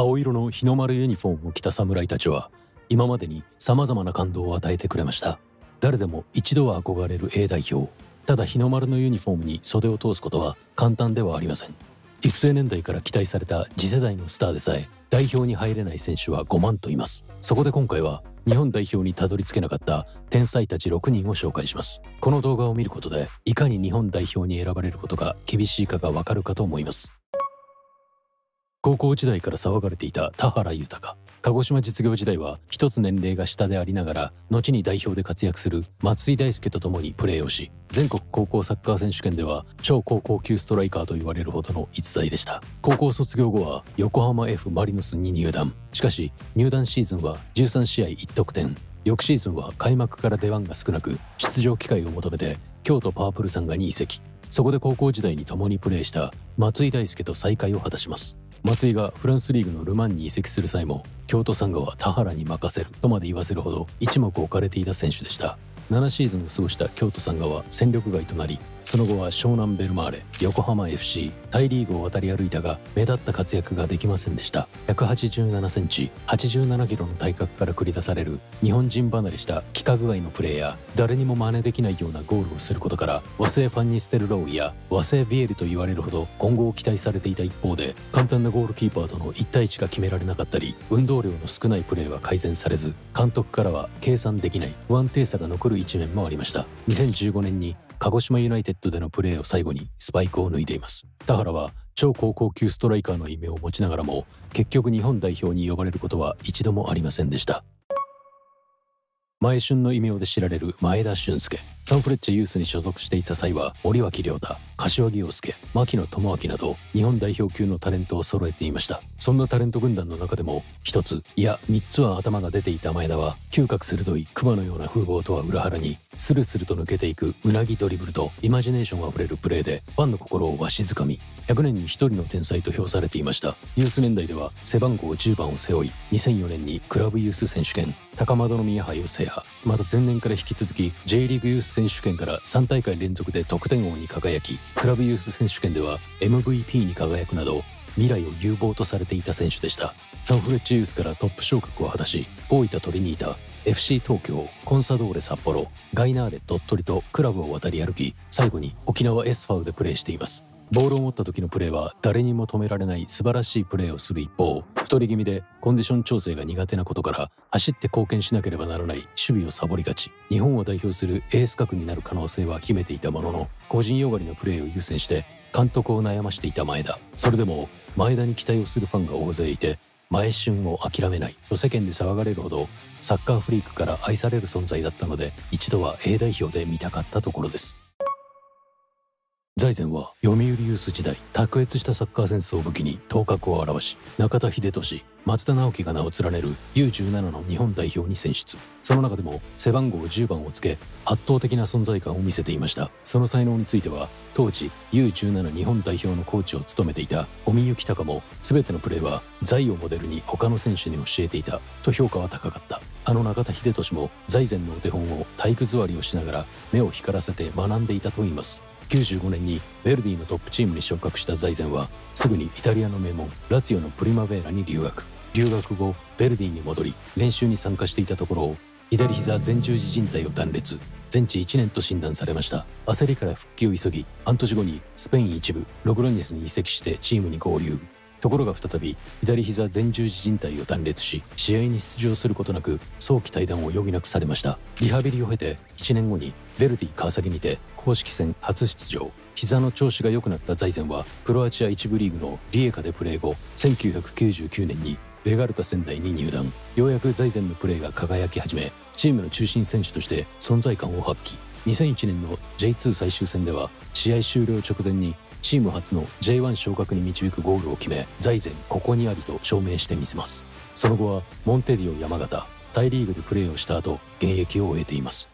青色の日の丸ユニフォームを着た侍たちは今までに様々な感動を与えてくれました。誰でも一度は憧れる A 代表。ただ日の丸のユニフォームに袖を通すことは簡単ではありません。育成年代から期待された次世代のスターでさえ代表に入れない選手は5万といます。そこで今回は日本代表にたどり着けなかった天才たち6人を紹介します。この動画を見ることでいかに日本代表に選ばれることが厳しいかがわかるかと思います。高校時代から騒がれていた田原豊鹿児島実業時代は一つ年齢が下でありながら後に代表で活躍する松井大輔と共にプレーをし全国高校サッカー選手権では超高校級ストライカーと言われるほどの逸材でした。高校卒業後は横浜 F・ マリノスに入団。しかし入団シーズンは13試合1得点。翌シーズンは開幕から出番が少なく出場機会を求めて京都パープルさんがに移籍そこで高校時代に共にプレーした松井大輔と再会を果たします。松井がフランスリーグのル・マンに移籍する際も京都サンガは田原に任せるとまで言わせるほど一目置かれていた選手でした。7シーズンを過ごした京都サンガは戦力外となりその後は湘南ベルマーレ横浜 FC タイリーグを渡り歩いたが目立った活躍ができませんでした。187センチ87キロの体格から繰り出される日本人離れした規格外のプレーや誰にも真似できないようなゴールをすることから和製ファンニステルローや和製ビエルと言われるほど今後を期待されていた一方で簡単なゴールキーパーとの1対1が決められなかったり運動量の少ないプレーは改善されず監督からは計算できない不安定さが残る一面もありました。2015年に鹿児島ユナイテッドでのプレーを最後にスパイクを脱いでいます。田原は超高校級ストライカーの異名を持ちながらも結局日本代表に呼ばれることは一度もありませんでした。前春の異名で知られる前田俊介。サンフレッチェユースに所属していた際は森脇亮太柏木陽介牧野智明など日本代表級のタレントを揃えていました。そんなタレント軍団の中でも一ついや三つは頭が出ていた前田は嗅覚鋭い熊のような風貌とは裏腹にスルスルと抜けていくうなぎドリブルとイマジネーションあふれるプレーでファンの心をわしづかみ100年に1人の天才と評されていました。ユース年代では背番号10番を背負い2004年にクラブユース選手権。高円宮杯を制覇。また前年から引き続き J リーグユース選手権から3大会連続で得点王に輝きクラブユース選手権では MVP に輝くなど未来を有望とされていた選手でした。サンフレッチユースからトップ昇格を果たし大分トリニータ FC 東京コンサドーレ札幌ガイナーレ鳥取とクラブを渡り歩き最後に沖縄エスファウでプレーしています。ボールを持った時のプレーは誰にも止められない素晴らしいプレーをする一方太り気味でコンディション調整が苦手なことから走って貢献しなければならない守備をサボりがち日本を代表するエース格になる可能性は秘めていたものの個人よがりのプレーを優先して監督を悩ましていた前田。それでも前田に期待をするファンが大勢いて前春を諦めないと世間で騒がれるほどサッカーフリークから愛される存在だったので一度は A 代表で見たかったところです。財前は読売ユース時代卓越したサッカーセンスを武器に頭角を現し中田英寿松田直樹が名を連ねる U17 の日本代表に選出その中でも背番号10番をつけ圧倒的な存在感を見せていました。その才能については当時 U17 日本代表のコーチを務めていた尾身幸隆も。全てのプレーは財をモデルに他の選手に教えていたと評価は高かった。あの中田英寿も財前のお手本を体育座りをしながら目を光らせて学んでいたといいます。95年にヴェルディのトップチームに昇格した財前はすぐにイタリアの名門ラツィオのプリマベーラに留学。留学後ヴェルディに戻り練習に参加していたところを左膝前十字靭帯を断裂。全治1年と診断されました。焦りから復帰を急ぎ半年後にスペイン一部ログロニスに移籍してチームに合流。ところが再び左膝前十字靭帯を断裂し試合に出場することなく早期退団を余儀なくされました。リハビリを経て1年後にヴェルディ川崎にて公式戦初出場。膝の調子が良くなった財前はクロアチア1部リーグのリエカでプレー後1999年にベガルタ仙台に入団。ようやく財前のプレーが輝き始めチームの中心選手として存在感を発揮。2001年の J2 最終戦では試合終了直前にチーム初の J1 昇格に導くゴールを決め財前ここにありと証明してみせます。その後はモンテディオ山形タイリーグでプレーをした後現役を終えています。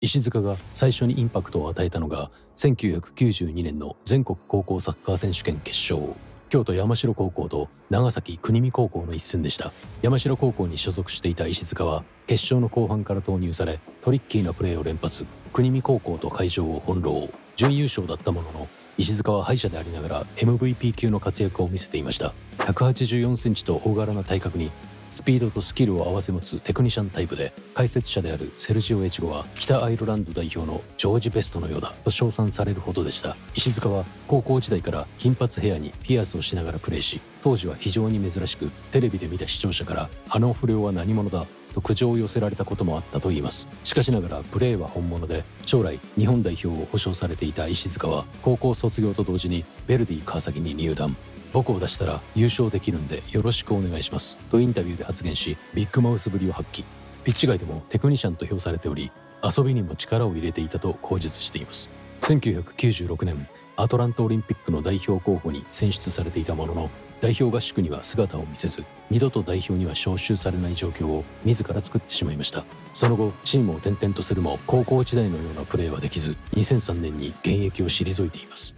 石塚が最初にインパクトを与えたのが1992年の全国高校サッカー選手権決勝。京都山城高校と長崎国見高校の一戦でした。山城高校に所属していた石塚は決勝の後半から投入されトリッキーなプレーを連発。国見高校と会場を翻弄。準優勝だったものの石塚は敗者でありながら MVP 級の活躍を見せていました。184センチと大柄な体格にスピードとスキルを併せ持つテクニシャンタイプで解説者であるセルジオ・エチゴは北アイルランド代表のジョージ・ベストのようだと称賛されるほどでした。石塚は高校時代から金髪ヘアにピアスをしながらプレーし当時は非常に珍しくテレビで見た視聴者からあの不良は何者だと苦情を寄せられたこともあったといいます。しかしながらプレーは本物で将来日本代表を保証されていた石塚は高校卒業と同時にヴェルディ川崎に入団。僕を出したら優勝できるんでよろしくお願いします。とインタビューで発言しビッグマウスぶりを発揮。ピッチ外でもテクニシャンと評されており遊びにも力を入れていたと口述しています。1996年アトランタオリンピックの代表候補に選出されていたものの代表合宿には姿を見せず二度と代表には招集されない状況を自ら作ってしまいました。その後チームを転々とするも高校時代のようなプレーはできず2003年に現役を退いています。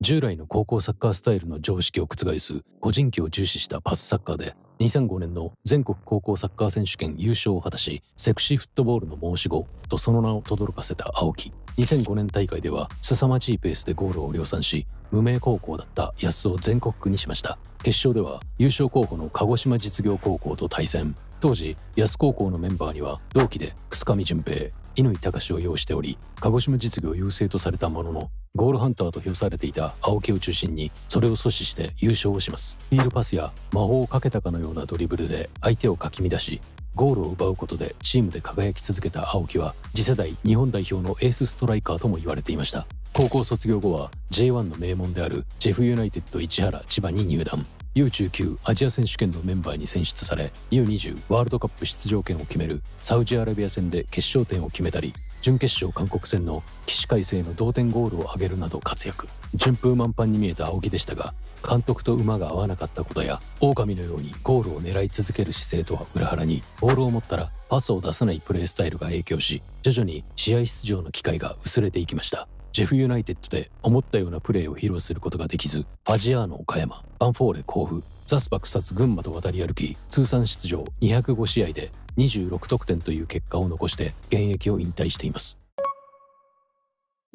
従来の高校サッカースタイルの常識を覆す個人技を重視したパスサッカーで2005年の全国高校サッカー選手権優勝を果たしセクシーフットボールの申し子とその名を轟かせた青木。2005年大会では凄まじいペースでゴールを量産し無名高校だった安を全国区にしました。決勝では優勝候補の鹿児島実業高校と対戦。当時安高校のメンバーには同期で楠上淳平乾隆を擁しており鹿児島実業優勢とされたもののゴールハンターと評されていた青木を中心にそれを阻止して優勝をします。ヒールパスや魔法をかけたかのようなドリブルで相手をかき乱しゴールを奪うことでチームで輝き続けた青木は次世代日本代表のエースストライカーとも言われていました。高校卒業後は J1 の名門であるジェフユナイテッド市原千葉に入団。U19 アジア選手権のメンバーに選出され U20 ワールドカップ出場権を決めるサウジアラビア戦で決勝点を決めたり準決勝韓国戦の起死回生の同点ゴールを挙げるなど活躍。順風満帆に見えた青木でしたが監督と馬が合わなかったことや狼のようにゴールを狙い続ける姿勢とは裏腹にボールを持ったらパスを出さないプレースタイルが影響し徐々に試合出場の機会が薄れていきました。ジェフユナイテッドで思ったようなプレーを披露することができずファジアーノ岡山バンフォーレ甲府ザスパ草津群馬と渡り歩き通算出場205試合で26得点という結果を残して現役を引退しています。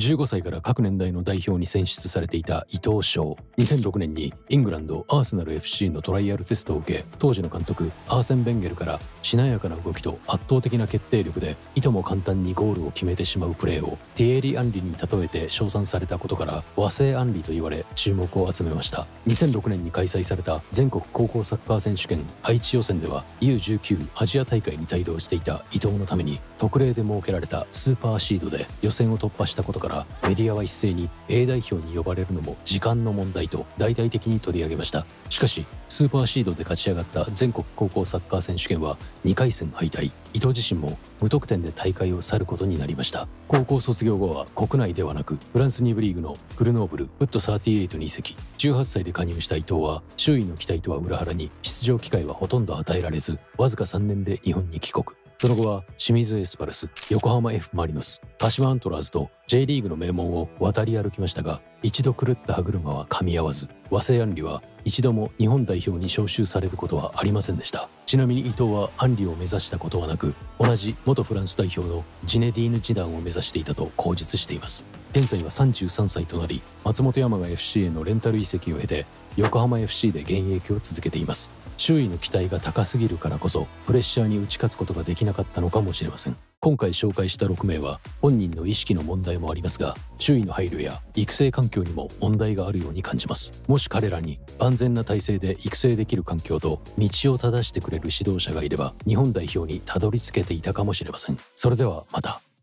15歳から各年代の代表に選出されていた伊藤翔。2006年にイングランドアーセナル FC のトライアルテストを受け当時の監督アーセン・ベンゲルからしなやかな動きと圧倒的な決定力でいとも簡単にゴールを決めてしまうプレーをティエリ・アンリに例えて称賛されたことから和製アンリと言われ注目を集めました。2006年に開催された全国高校サッカー選手権愛知予選では U19 アジア大会に帯同していた伊藤のために特例で設けられたスーパーシードで予選を突破したことからメディアは一斉に A 代表に呼ばれるのも時間の問題と大々的に取り上げました。しかしスーパーシードで勝ち上がった全国高校サッカー選手権は2回戦敗退。伊藤自身も無得点で大会を去ることになりました。高校卒業後は国内ではなくフランス2部リーグのグルノーブルフット38に移籍。18歳で加入した伊藤は周囲の期待とは裏腹に出場機会はほとんど与えられずわずか3年で日本に帰国。その後は清水エスパルス、横浜 F・ マリノス、鹿島アントラーズと J リーグの名門を渡り歩きましたが、一度狂った歯車は噛み合わず、和製アンリは一度も日本代表に招集されることはありませんでした。ちなみに伊藤はアンリを目指したことはなく、同じ元フランス代表のジネディーヌ時代を目指していたと口述しています。現在は33歳となり、松本山雅 FC へのレンタル移籍を経て、横浜 FC で現役を続けています。周囲の期待が高すぎるからこそプレッシャーに打ち勝つことができなかったのかもしれません。今回紹介した6名は本人の意識の問題もありますが周囲の配慮や育成環境にも問題があるように感じます。もし彼らに万全な体制で育成できる環境と道を正してくれる指導者がいれば日本代表にたどり着けていたかもしれません。それではまた。